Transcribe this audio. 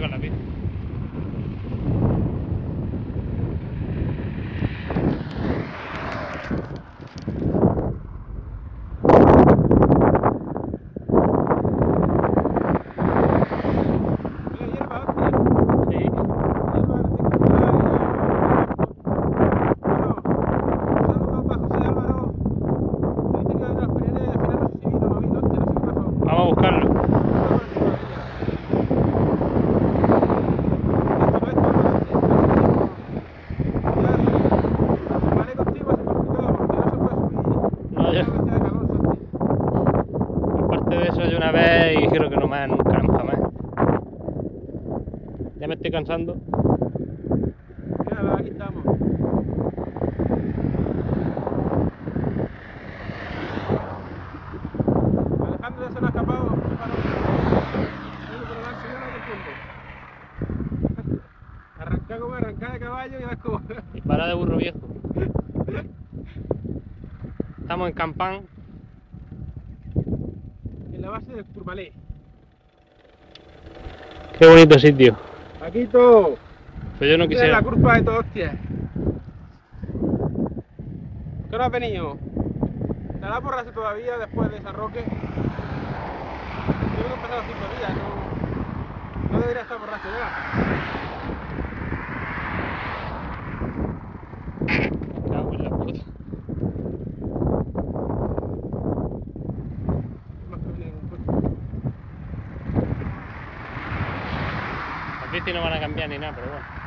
con la Aparte de una vez y creo que no más, nunca, jamás. Ya me estoy cansando. Aquí estamos. Alejandro se nos ha escapado. Arrancar como arrancar de caballo y vas como. Y para de burro viejo. Estamos en Campán. En la base del Turmalé. Qué bonito sitio. Paquito, Pero yo no quisiera. la culpa de todo, hostia. ¿Qué no has venido? ¿Estará borracho todavía después de San Roque? Tengo que empezar los cinco días, no, no debería estar borracho ya. Me cago en la puta. Más que venir en un coche. No van a cambiar ni nada, pero bueno.